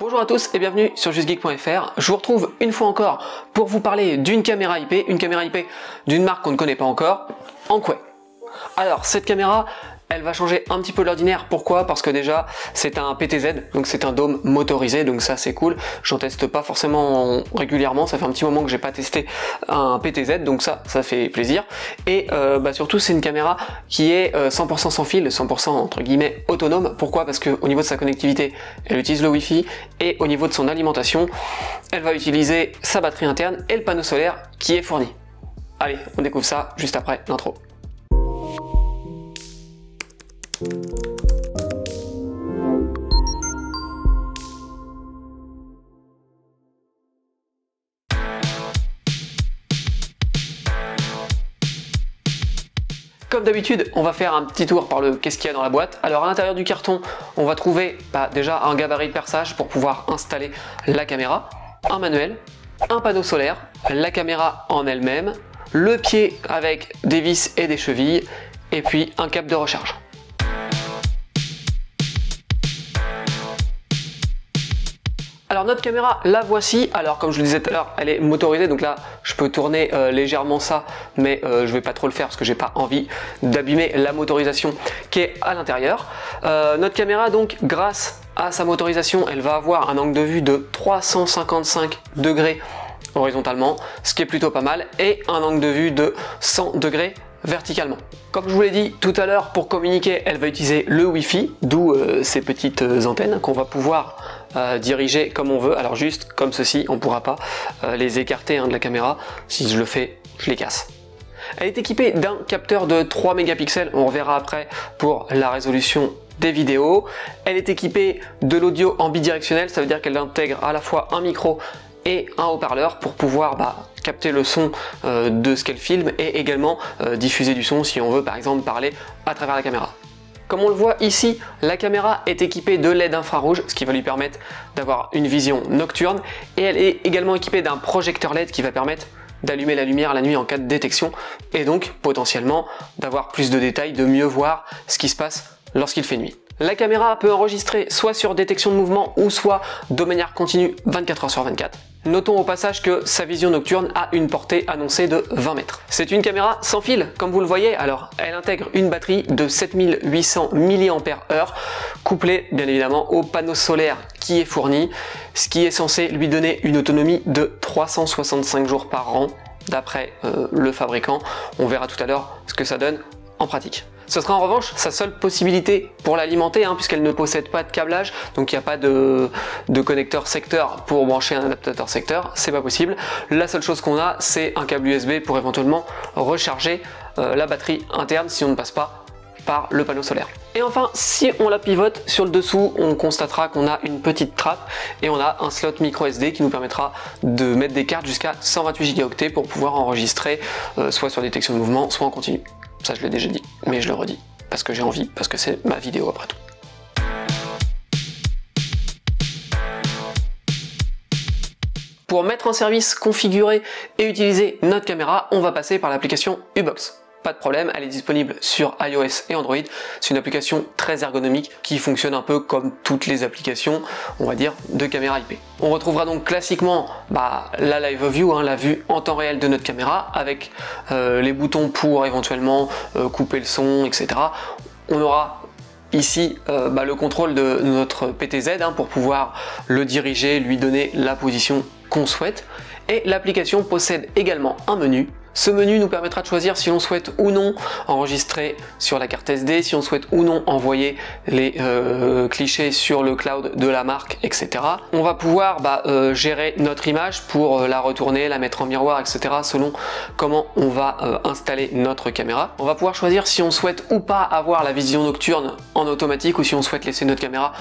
Bonjour à tous et bienvenue sur justgeek.fr. Je vous retrouve une fois encore pour vous parler d'une caméra IP, une caméra IP d'une marque qu'on ne connaît pas encore, Ankway. Alors cette caméra, elle va changer un petit peu l'ordinaire. Pourquoi? Parce que déjà, c'est un PTZ, donc c'est un dôme motorisé, donc ça c'est cool. J'en teste pas forcément régulièrement, ça fait un petit moment que j'ai pas testé un PTZ, donc ça, ça fait plaisir. Et euh, bah, surtout, c'est une caméra qui est 100% euh, sans fil, 100% entre guillemets autonome. Pourquoi? Parce que au niveau de sa connectivité, elle utilise le Wi-Fi, et au niveau de son alimentation, elle va utiliser sa batterie interne et le panneau solaire qui est fourni. Allez, on découvre ça juste après l'intro. Comme d'habitude, on va faire un petit tour par le qu'est-ce qu'il y a dans la boîte. Alors à l'intérieur du carton, on va trouver bah, déjà un gabarit de perçage pour pouvoir installer la caméra, un manuel, un panneau solaire, la caméra en elle-même, le pied avec des vis et des chevilles, et puis un câble de recharge. Alors notre caméra, la voici. Alors comme je le disais tout à l'heure, elle est motorisée, donc là je peux tourner euh, légèrement ça, mais euh, je vais pas trop le faire parce que j'ai pas envie d'abîmer la motorisation qui est à l'intérieur. Euh, notre caméra donc, grâce à sa motorisation, elle va avoir un angle de vue de 355 degrés horizontalement, ce qui est plutôt pas mal, et un angle de vue de 100 degrés verticalement. Comme je vous l'ai dit tout à l'heure, pour communiquer, elle va utiliser le Wi-Fi, d'où ces petites antennes qu'on va pouvoir euh, diriger comme on veut. Alors juste comme ceci, on ne pourra pas euh, les écarter hein, de la caméra. Si je le fais, je les casse. Elle est équipée d'un capteur de 3 mégapixels, on reverra après pour la résolution des vidéos. Elle est équipée de l'audio en bidirectionnel, ça veut dire qu'elle intègre à la fois un micro et un haut-parleur pour pouvoir bah, capter le son euh, de ce qu'elle filme et également diffuser du son si on veut par exemple parler à travers la caméra. Comme on le voit ici, la caméra est équipée de LED infrarouge, ce qui va lui permettre d'avoir une vision nocturne, et elle est également équipée d'un projecteur LED qui va permettre d'allumer la lumière la nuit en cas de détection, et donc potentiellement d'avoir plus de détails, de mieux voir ce qui se passe lorsqu'il fait nuit. La caméra peut enregistrer soit sur détection de mouvement ou soit de manière continue 24 h sur 24. Notons au passage que sa vision nocturne a une portée annoncée de 20 mètres. C'est une caméra sans fil, comme vous le voyez, alors elle intègre une batterie de 7800 mAh, couplée bien évidemment au panneau solaire qui est fourni, ce qui est censé lui donner une autonomie de 365 jours par an, d'après euh, le fabricant. On verra tout à l'heure ce que ça donne en pratique. Ce sera en revanche sa seule possibilité pour l'alimenter, hein, puisqu'elle ne possède pas de câblage, donc il n'y a pas de, connecteur secteur pour brancher un adaptateur secteur, c'est pas possible. La seule chose qu'on a, c'est un câble USB pour éventuellement recharger euh, la batterie interne si on ne passe pas par le panneau solaire. Et enfin, si on la pivote sur le dessous, on constatera qu'on a une petite trappe et on a un slot micro SD qui nous permettra de mettre des cartes jusqu'à 128 Go pour pouvoir enregistrer euh, soit sur détection de mouvement, soit en continu. Ça, je l'ai déjà dit, mais je le redis. Parce que j'ai envie, parce que c'est ma vidéo après tout. Pour mettre en service, configurer et utiliser notre caméra, on va passer par l'application Ubox pas de problème, elle est disponible sur iOS et Android. C'est une application très ergonomique qui fonctionne un peu comme toutes les applications, on va dire, de caméra IP. On retrouvera donc classiquement bah, la live view, hein, la vue en temps réel de notre caméra, avec euh, les boutons pour éventuellement euh, couper le son, etc. On aura ici euh, bah, le contrôle de notre PTZ hein, pour pouvoir le diriger, lui donner la position qu'on souhaite. Et l'application possède également un menu ce menu nous permettra de choisir si on souhaite ou non enregistrer sur la carte SD, si on souhaite ou non envoyer les euh, clichés sur le cloud de la marque, etc. On va pouvoir bah, euh, gérer notre image pour euh, la retourner, la mettre en miroir, etc. selon comment on va installer notre caméra. On va pouvoir choisir si on souhaite ou pas avoir la vision nocturne en automatique ou si on souhaite laisser notre caméra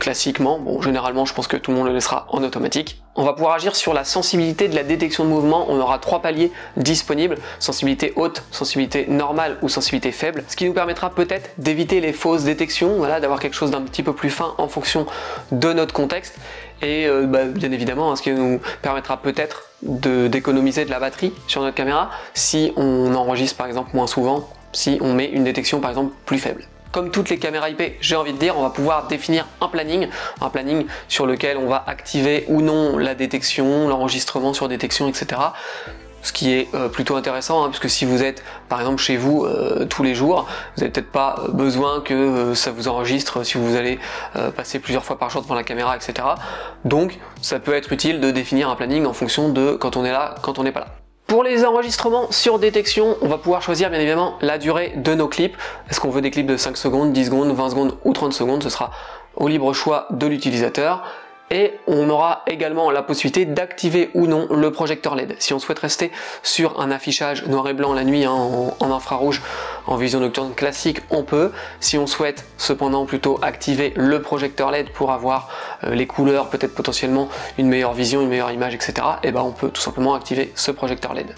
classiquement. Bon, généralement, je pense que tout le monde le laissera en automatique. On va pouvoir agir sur la sensibilité de la détection de mouvement. On aura trois paliers disponibles, sensibilité haute, sensibilité normale ou sensibilité faible, ce qui nous permettra peut-être d'éviter les fausses détections, voilà, d'avoir quelque chose d'un petit peu plus fin en fonction de notre contexte. Et euh, bah, bien évidemment, hein, ce qui nous permettra peut-être d'économiser de, la batterie sur notre caméra si on enregistre par exemple moins souvent, si on met une détection par exemple plus faible. Comme toutes les caméras IP, j'ai envie de dire, on va pouvoir définir un planning, un planning sur lequel on va activer ou non la détection, l'enregistrement sur détection, etc ce qui est euh, plutôt intéressant, hein, puisque si vous êtes par exemple chez vous euh, tous les jours, vous n'avez peut-être pas besoin que euh, ça vous enregistre si vous allez passer plusieurs fois par jour devant la caméra, etc. Donc ça peut être utile de définir un planning en fonction de quand on est là, quand on n'est pas là. Pour les enregistrements sur détection, on va pouvoir choisir bien évidemment la durée de nos clips. Est-ce qu'on veut des clips de 5 secondes, 10 secondes, 20 secondes ou 30 secondes Ce sera au libre choix de l'utilisateur et on aura également la possibilité d'activer ou non le projecteur LED. Si on souhaite rester sur un affichage noir et blanc la nuit hein, en, infrarouge en vision nocturne classique, on peut. Si on souhaite cependant plutôt activer le projecteur LED pour avoir euh, les couleurs, peut-être potentiellement une meilleure vision, une meilleure image, etc., et eh ben on peut tout simplement activer ce projecteur LED.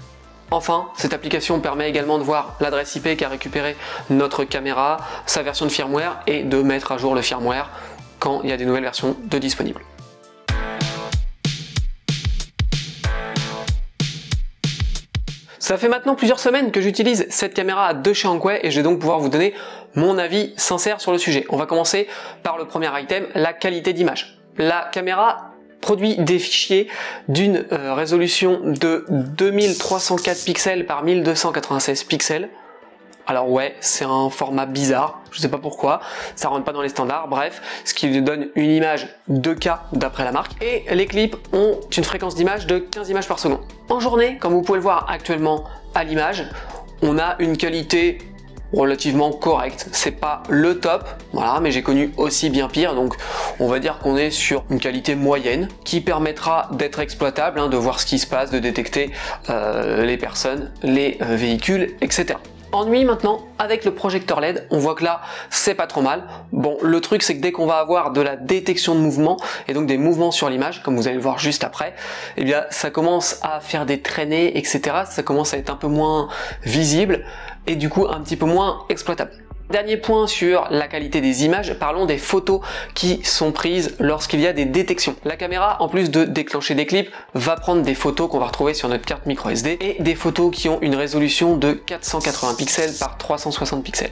Enfin, cette application permet également de voir l'adresse IP qu'a récupéré notre caméra, sa version de firmware et de mettre à jour le firmware quand il y a des nouvelles versions de disponibles. Ça fait maintenant plusieurs semaines que j'utilise cette caméra de chez Ankway et je vais donc pouvoir vous donner mon avis sincère sur le sujet. On va commencer par le premier item, la qualité d'image. La caméra produit des fichiers d'une euh, résolution de 2304 pixels par 1296 pixels. Alors ouais, c'est un format bizarre, je sais pas pourquoi, ça rentre pas dans les standards, bref, ce qui lui donne une image 2K d'après la marque. Et les clips ont une fréquence d'image de 15 images par seconde. En journée, comme vous pouvez le voir actuellement à l'image, on a une qualité relativement correcte. C'est pas le top, voilà, mais j'ai connu aussi bien pire, donc on va dire qu'on est sur une qualité moyenne qui permettra d'être exploitable, hein, de voir ce qui se passe, de détecter euh, les personnes, les euh, véhicules, etc. Ennui maintenant, avec le projecteur LED, on voit que là, c'est pas trop mal. Bon, le truc, c'est que dès qu'on va avoir de la détection de mouvement, et donc des mouvements sur l'image, comme vous allez le voir juste après, eh bien, ça commence à faire des traînées, etc. Ça commence à être un peu moins visible, et du coup, un petit peu moins exploitable. Dernier point sur la qualité des images, parlons des photos qui sont prises lorsqu'il y a des détections. La caméra, en plus de déclencher des clips, va prendre des photos qu'on va retrouver sur notre carte micro SD et des photos qui ont une résolution de 480 pixels par 360 pixels.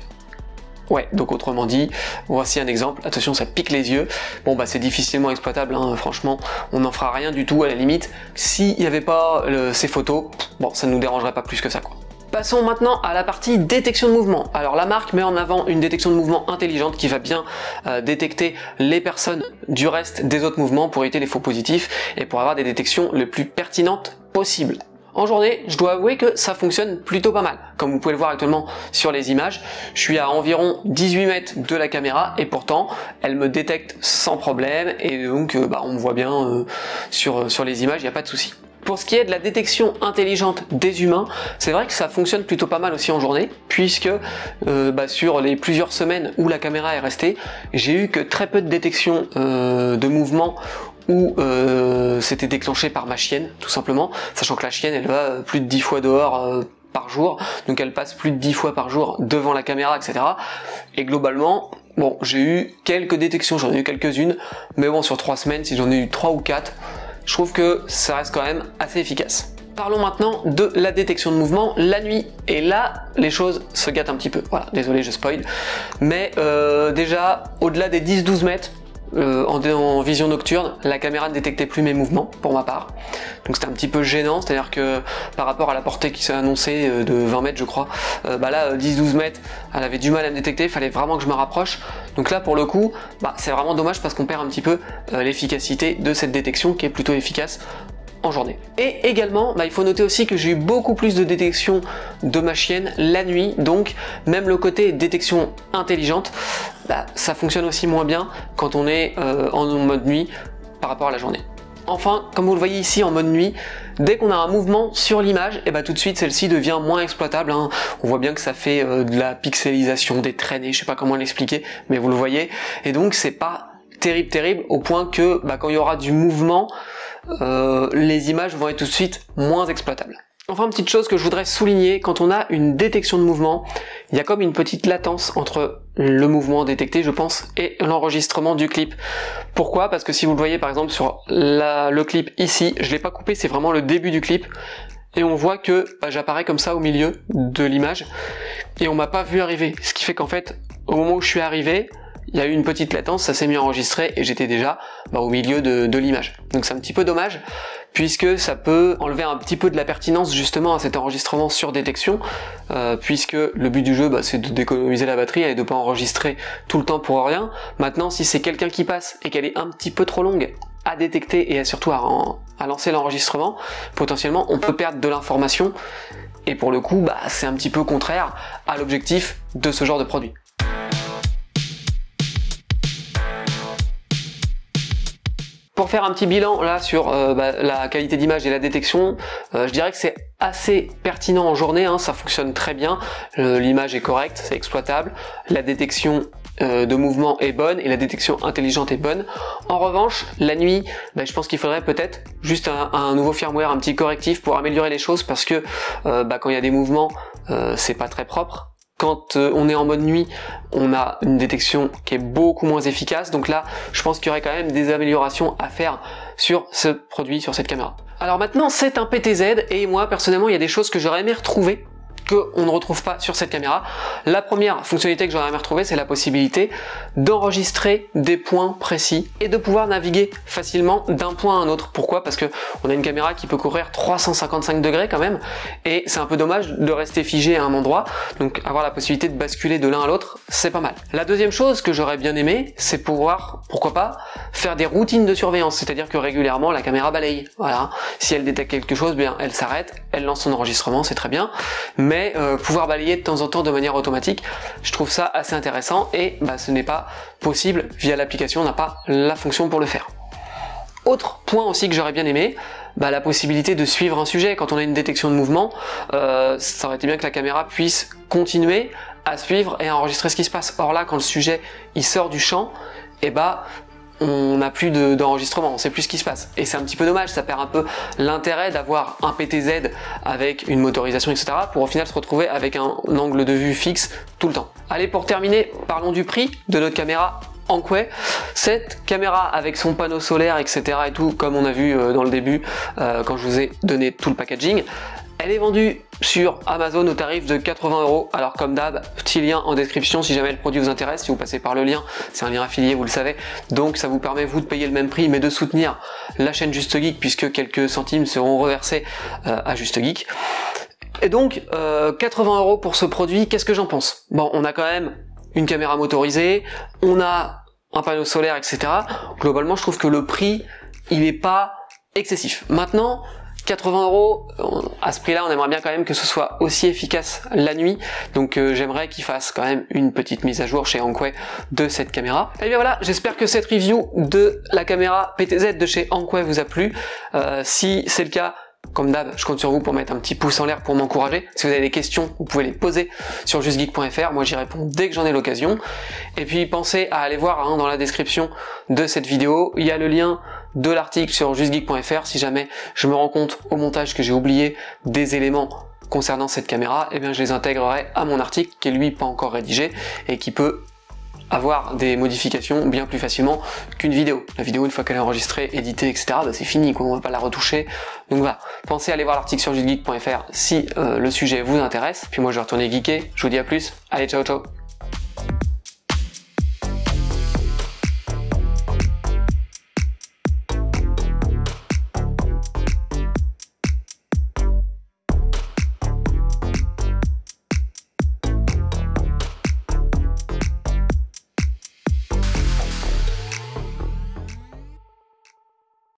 Ouais, donc autrement dit, voici un exemple. Attention, ça pique les yeux. Bon, bah c'est difficilement exploitable, hein, franchement. On n'en fera rien du tout à la limite. S'il n'y avait pas euh, ces photos, bon, ça ne nous dérangerait pas plus que ça, quoi. Passons maintenant à la partie détection de mouvement. Alors la marque met en avant une détection de mouvement intelligente qui va bien euh, détecter les personnes du reste des autres mouvements pour éviter les faux positifs et pour avoir des détections les plus pertinentes possibles. En journée, je dois avouer que ça fonctionne plutôt pas mal. Comme vous pouvez le voir actuellement sur les images, je suis à environ 18 mètres de la caméra et pourtant elle me détecte sans problème et donc euh, bah, on me voit bien euh, sur, sur les images, il n'y a pas de souci. Pour ce qui est de la détection intelligente des humains, c'est vrai que ça fonctionne plutôt pas mal aussi en journée, puisque euh, bah, sur les plusieurs semaines où la caméra est restée, j'ai eu que très peu de détection euh, de mouvement où euh, c'était déclenché par ma chienne, tout simplement, sachant que la chienne, elle va plus de 10 fois dehors par jour, donc elle passe plus de 10 fois par jour devant la caméra, etc. Et globalement, bon, j'ai eu quelques détections, j'en ai eu quelques-unes, mais bon, sur 3 semaines, si j'en ai eu 3 ou 4, je trouve que ça reste quand même assez efficace. Parlons maintenant de la détection de mouvement la nuit. Et là, les choses se gâtent un petit peu. Voilà, désolé, je spoil. Mais euh, déjà, au-delà des 10-12 mètres, euh, en, vision nocturne, la caméra ne détectait plus mes mouvements pour ma part. Donc c'était un petit peu gênant, c'est-à-dire que par rapport à la portée qui s'est annoncée euh, de 20 mètres je crois, euh, bah là 10-12 mètres, elle avait du mal à me détecter, il fallait vraiment que je me rapproche. Donc là pour le coup, bah, c'est vraiment dommage parce qu'on perd un petit peu l'efficacité de cette détection qui est plutôt efficace journée. Et également, bah, il faut noter aussi que j'ai eu beaucoup plus de détection de ma chienne la nuit, donc même le côté détection intelligente, bah, ça fonctionne aussi moins bien quand on est euh, en mode nuit par rapport à la journée. Enfin, comme vous le voyez ici en mode nuit, dès qu'on a un mouvement sur l'image, et eh bah tout de suite celle-ci devient moins exploitable. Hein. On voit bien que ça fait euh, de la pixelisation, des traînées, je sais pas comment l'expliquer, mais vous le voyez. Et donc c'est pas terrible terrible au point que bah, quand il y aura du mouvement, euh, les images vont être tout de suite moins exploitables. Enfin, petite chose que je voudrais souligner, quand on a une détection de mouvement, il y a comme une petite latence entre le mouvement détecté, je pense, et l'enregistrement du clip. Pourquoi? Parce que si vous le voyez par exemple sur le clip ici, je l'ai pas coupé, c'est vraiment le début du clip, et on voit que bah, j'apparais comme ça au milieu de l'image, et on m'a pas vu arriver. Ce qui fait qu'en fait, au moment où je suis arrivé, il y a eu une petite latence, ça s'est mis à enregistrer et j'étais déjà bah, au milieu de, l'image. Donc c'est un petit peu dommage puisque ça peut enlever un petit peu de la pertinence justement à cet enregistrement sur détection, euh, puisque le but du jeu bah, c'est d'économiser la batterie et de pas enregistrer tout le temps pour rien. Maintenant si c'est quelqu'un qui passe et qu'elle est un petit peu trop longue à détecter et surtout à, à lancer l'enregistrement, potentiellement on peut perdre de l'information et pour le coup bah, c'est un petit peu contraire à l'objectif de ce genre de produit. Pour faire un petit bilan là sur euh, bah, la qualité d'image et la détection, euh, je dirais que c'est assez pertinent en journée, hein, ça fonctionne très bien, l'image est correcte, c'est exploitable, la détection euh, de mouvement est bonne et la détection intelligente est bonne. En revanche, la nuit, bah, je pense qu'il faudrait peut-être juste un, nouveau firmware, un petit correctif pour améliorer les choses parce que bah, quand il y a des mouvements, c'est pas très propre quand euh, on est en mode nuit, on a une détection qui est beaucoup moins efficace. Donc là, je pense qu'il y aurait quand même des améliorations à faire sur ce produit, sur cette caméra. Alors maintenant, c'est un PTZ et moi, personnellement, il y a des choses que j'aurais aimé retrouver qu'on ne retrouve pas sur cette caméra. La première fonctionnalité que j'aurais aimé retrouver, c'est la possibilité d'enregistrer des points précis et de pouvoir naviguer facilement d'un point à un autre. Pourquoi? Parce que on a une caméra qui peut courir 355 degrés quand même, et c'est un peu dommage de rester figé à un endroit. Donc avoir la possibilité de basculer de l'un à l'autre, c'est pas mal. La deuxième chose que j'aurais bien aimé, c'est pouvoir, pourquoi pas, faire des routines de surveillance, c'est-à-dire que régulièrement la caméra balaye. Voilà. Si elle détecte quelque chose, elle s'arrête, elle lance son enregistrement, c'est très bien. Mais euh, pouvoir balayer de temps en temps de manière automatique, je trouve ça assez intéressant et bah, ce n'est pas possible via l'application, on n'a pas la fonction pour le faire. Autre point aussi que j'aurais bien aimé, bah, la possibilité de suivre un sujet. Quand on a une détection de mouvement, euh, ça aurait été bien que la caméra puisse continuer à suivre et à enregistrer ce qui se passe. Or là, quand le sujet il sort du champ, et eh bah on n'a plus d'enregistrement, on sait plus ce qui se passe. Et c'est un petit peu dommage, ça perd un peu l'intérêt d'avoir un PTZ avec une motorisation, etc. pour au final se retrouver avec un angle de vue fixe tout le temps. Allez, pour terminer, parlons du prix de notre caméra Ankway. Cette caméra avec son panneau solaire, etc. et tout, comme on a vu euh, dans le début euh, quand je vous ai donné tout le packaging, elle est vendue sur Amazon au tarif de 80 euros. Alors comme d'hab, petit lien en description si jamais le produit vous intéresse. Si vous passez par le lien, c'est un lien affilié, vous le savez. Donc ça vous permet vous de payer le même prix, mais de soutenir la chaîne Juste Geek puisque quelques centimes seront reversés euh, à Juste Geek. Et donc 80 euh, euros pour ce produit. Qu'est-ce que j'en pense? Bon, on a quand même une caméra motorisée, on a un panneau solaire, etc. Globalement, je trouve que le prix, il n'est pas excessif. Maintenant, 80 euros, à ce prix-là, on aimerait bien quand même que ce soit aussi efficace la nuit. Donc euh, j'aimerais qu'il fasse quand même une petite mise à jour chez Ankway de cette caméra. Et bien voilà, j'espère que cette review de la caméra PTZ de chez Ankway vous a plu. Euh, si c'est le cas, comme d'hab, je compte sur vous pour mettre un petit pouce en l'air pour m'encourager. Si vous avez des questions, vous pouvez les poser sur justgeek.fr. Moi, j'y réponds dès que j'en ai l'occasion. Et puis, pensez à aller voir hein, dans la description de cette vidéo. Il y a le lien de l'article sur justgeek.fr si jamais je me rends compte au montage que j'ai oublié des éléments concernant cette caméra, eh bien je les intégrerai à mon article qui est lui pas encore rédigé et qui peut avoir des modifications bien plus facilement qu'une vidéo. La vidéo, une fois qu'elle est enregistrée, éditée, etc., bah, c'est fini, quoi, on va pas la retoucher. Donc voilà, pensez à aller voir l'article sur justgeek.fr si euh, le sujet vous intéresse. Puis moi je vais retourner geeker, je vous dis à plus, allez ciao ciao